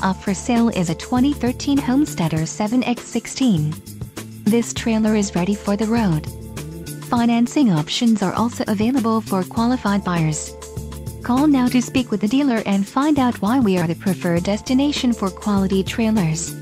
Up for sale is a 2013 Homesteader 7X16. This trailer is ready for the road. Financing options are also available for qualified buyers. Call now to speak with the dealer and find out why we are the preferred destination for quality trailers.